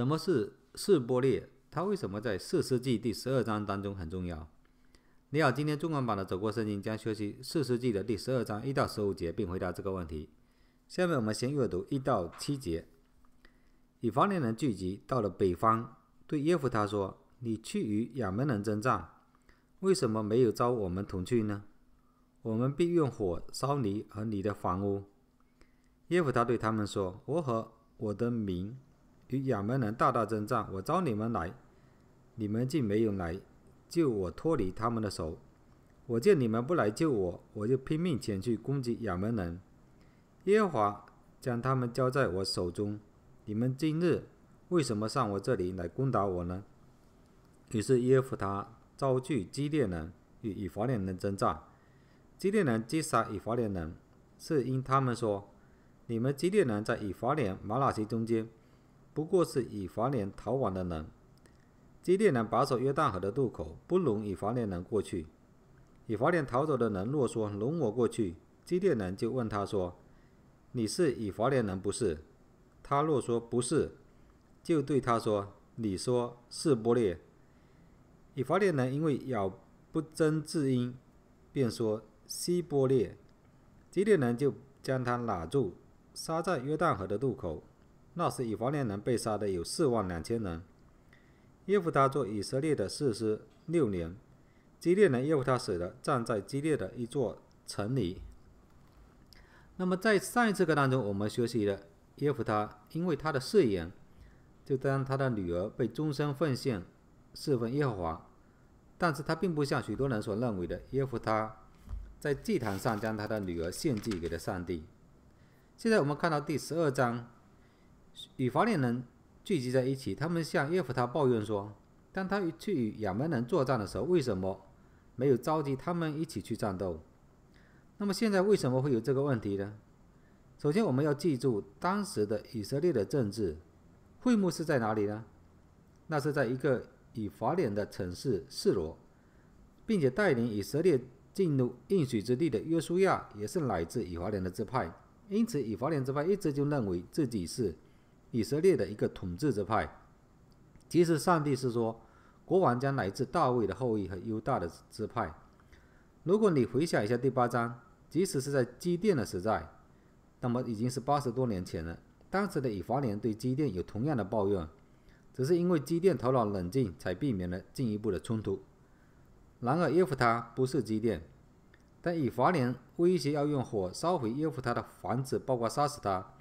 什么是示波列？它为什么在四世纪第十二章当中很重要？你好，今天中文版的走过圣经将学习四世纪的第十二章一到十五节，并回答这个问题。下面我们先阅读一到七节。以法莲人聚集到了北方，对耶夫他说：“你去与亚门人征战，为什么没有招我们同去呢？我们必用火烧你和你的房屋。”耶夫他对他们说：“我和我的民与亚门人大大征战，我招你们来，你们竟没有来。”救我脱离他们的手！我见你们不来救我，我就拼命前去攻击亚门人。耶和华将他们交在我手中。你们今日为什么上我这里来攻打我呢？于是耶和他召聚基列人与以法莲人征战。基列人击杀以法莲人，是因他们说：“你们基列人在以法莲、马拉西中间，不过是以法莲逃亡的人。”基列人把守约旦河的渡口，不容以法莲人过去。以法莲逃走的人若说容我过去，基列人就问他说：“你是以法莲人不是？”他若说不是，就对他说：“你说是波列。”以法莲人因为咬不真字音，便说西波列。基列人就将他拿住，杀在约旦河的渡口。那时以法莲人被杀的有四万两千人。耶夫他做以色列的士师六年，基列人耶夫他死了，站在基列的一座城里。那么在上一次课当中，我们学习了耶夫他，因为他的誓言，就当他的女儿被终身奉献侍奉耶和华。但是他并不像许多人所认为的，耶夫他在祭坛上将他的女儿献祭给了上帝。现在我们看到第十二章，以法莲人。聚集在一起，他们向耶夫他抱怨说：“当他去与亚门人作战的时候，为什么没有召集他们一起去战斗？”那么现在为什么会有这个问题呢？首先，我们要记住当时的以色列的政治会幕是在哪里呢？那是在一个以法莲的城市示罗，并且带领以色列进入应许之地的约书亚也是来自以法莲的支派，因此以法莲支派一直就认为自己是。以色列的一个统治之派，其实上帝是说，国王将来自大卫的后裔和犹大的支派。如果你回想一下第八章，即使是在基甸的时代，那么已经是八十多年前了。当时的以法莲对基甸有同样的抱怨，只是因为基甸头脑冷静，才避免了进一步的冲突。然而耶夫他不是基甸，但以法莲威胁要用火烧毁耶夫他的房子，包括杀死他，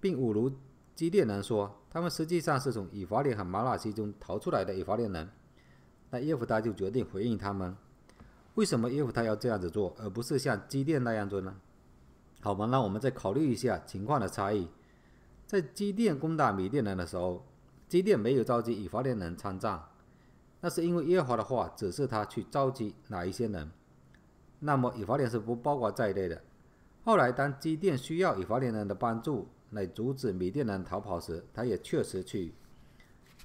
并侮辱。基列人说，他们实际上是从以法莲和马拉西中逃出来的以法莲人。那耶夫他就决定回应他们。为什么耶夫他要这样子做，而不是像基甸那样做呢？好吧，那我们再考虑一下情况的差异。在基甸攻打米甸人的时候，基甸没有召集以法莲人参战，那是因为耶和华的话指示他去召集哪一些人。那么以法莲是不包括在内的。后来当基甸需要以法莲人的帮助，来阻止米甸人逃跑时，他也确实去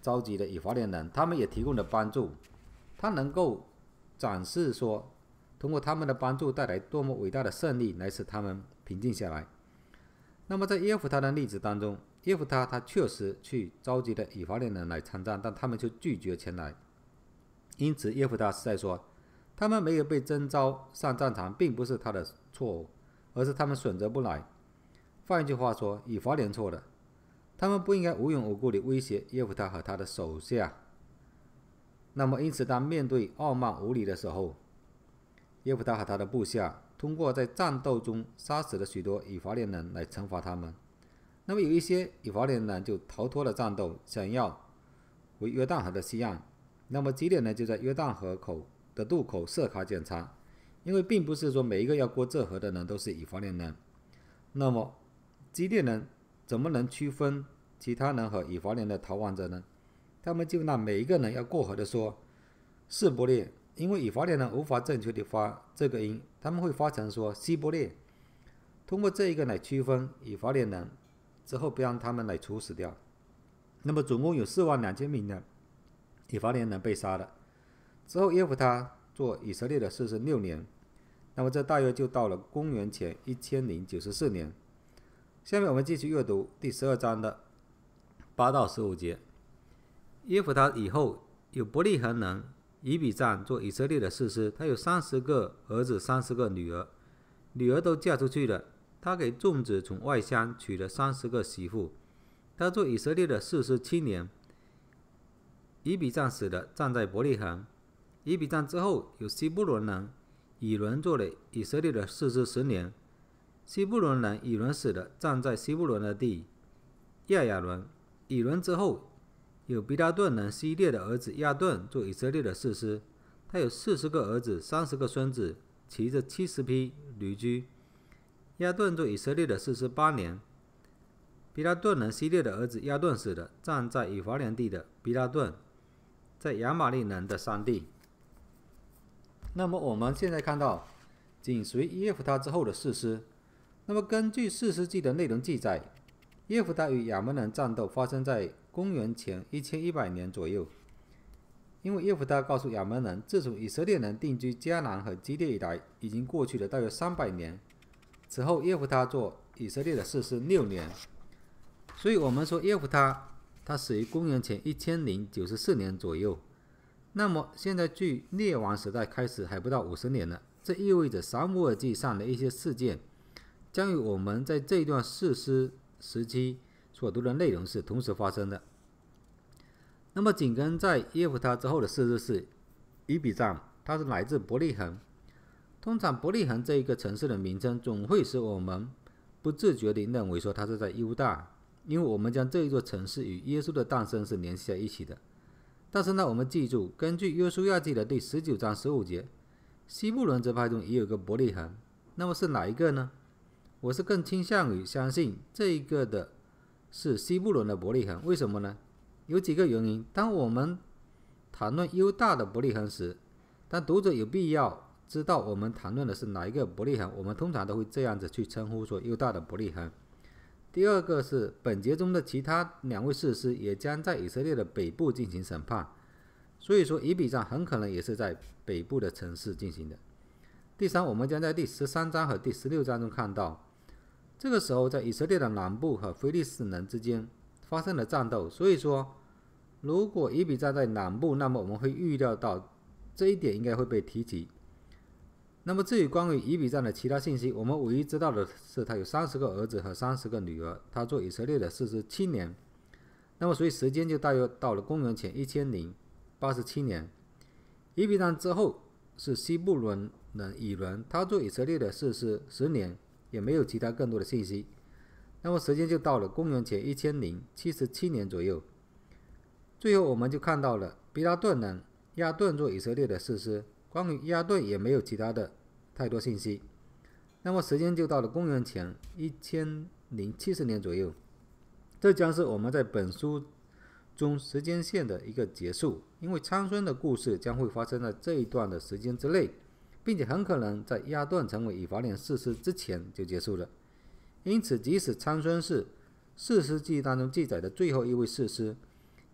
召集了以法莲人，他们也提供了帮助。他能够展示说，通过他们的帮助带来多么伟大的胜利，来使他们平静下来。那么在耶夫他的例子当中，耶夫他他确实去召集了以法莲人来参战，但他们却拒绝前来。因此，耶夫他是在说，他们没有被征召上战场，并不是他的错误，而是他们选择不来。换一句话说，以法莲错了，他们不应该无缘无故地威胁耶夫他和他的手下。那么，因此当面对傲慢无礼的时候，耶夫他和他的部下通过在战斗中杀死了许多以法莲人来惩罚他们。那么，有一些以法莲人就逃脱了战斗，想要回约旦河的西岸。那么，基列呢就在约旦河口的渡口设卡检查，因为并不是说每一个要过这河的人都是以法莲人。那么，基列人怎么能区分其他人和以法莲的逃亡者呢？他们就拿每一个人要过河的说示波列，因为以法莲人无法正确的发这个音，他们会发成说希伯列。通过这一个来区分以法莲人，之后不让他们来处死掉。那么总共有四万两千名的以法莲人被杀了。之后耶夫他做以色列的四十六年，那么这大约就到了公元前一千零九十四年。下面我们继续阅读第十二章的八到十五节。耶弗他以后有伯利恒人以比赞做以色列的士师，他有三十个儿子，三十个女儿，女儿都嫁出去了。他给众子从外乡娶了三十个媳妇。他做以色列的士师七年。以比赞死了，站在伯利恒。以比赞之后，有西布伦人以伦做了以色列的士师十年。西布伦人以伦死了，站在西布伦的地。亚亚伦。以伦之后，有比拉顿人希列的儿子亚顿做以色列的士师。他有四十个儿子，三十个孙子，骑着七十匹驴驹。亚顿做以色列的士师八年。比拉顿人希列的儿子亚顿死了，站在以法莲地的比拉顿。在亚玛利人的山地。那么我们现在看到紧随耶夫他之后的士师。那么根据四世纪的内容记载，耶夫他与亚门人战斗发生在公元前一千一百年左右。因为耶夫他告诉亚门人，自从以色列人定居迦南和基列以来，已经过去了大约三百年。此后耶夫他做以色列的士师六年。所以我们说耶夫他。他死于公元前一千零九十四年左右，那么现在距列王时代开始还不到五十年了。这意味着撒母耳记上的一些事件，将与我们在这一段史诗时期所读的内容是同时发生的。那么紧跟在耶夫他之后的事是以比藏，它是来自伯利恒。通常伯利恒这一个城市的名称总会使我们不自觉地认为说它是在犹大。因为我们将这一座城市与耶稣的诞生是联系在一起的，但是呢，我们记住，根据约书亚记的第十九章十五节，西布伦支派中也有个伯利恒，那么是哪一个呢？我是更倾向于相信这一个的是西布伦的伯利恒，为什么呢？有几个原因。当我们谈论犹大的伯利恒时，当读者有必要知道我们谈论的是哪一个伯利恒，我们通常都会这样子去称呼说犹大的伯利恒。第二个是本节中的其他两位士师也将在以色列的北部进行审判，所以说以比上很可能也是在北部的城市进行的。第三，我们将在第十三章和第十六章中看到，这个时候在以色列的南部和菲利斯人之间发生了战斗，所以说如果以比站在南部，那么我们会预料到这一点应该会被提及。那么至于关于以比站的其他信息，我们唯一知道的是他有三十个儿子和三十个女儿，他做以色列的四十七年。那么所以时间就大约到了公元前一千零八十七年。以比站之后是西布伦人以伦，他做以色列的四十十年，也没有其他更多的信息。那么时间就到了公元前一千零七十七年左右。最后我们就看到了比拉顿人亚顿做以色列的士师，关于亚顿也没有其他的。太多信息，那么时间就到了公元前一千零七十年左右，这将是我们在本书中时间线的一个结束，因为苍孙的故事将会发生在这一段的时间之内，并且很可能在亚顿成为以法莲四师之前就结束了。因此，即使参孙是四世纪当中记载的最后一位士师，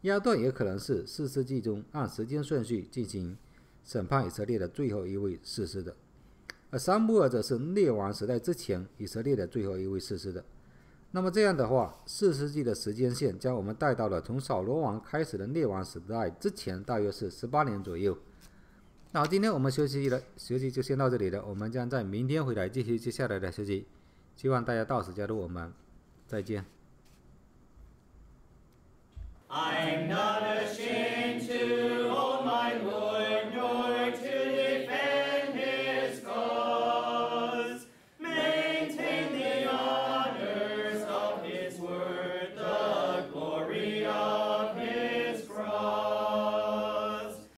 亚顿也可能是四世纪中按时间顺序进行审判以色列的最后一位士师的。而撒母耳则是列王时代之前以色列的最后一位士师的。那么这样的话，四世纪的时间线将我们带到了从扫罗王开始的列王时代之前，大约是十八年左右。好，今天我们学习了，学习就先到这里了，我们将在明天回来继续接下来的学习，希望大家到此加入我们，再见。i know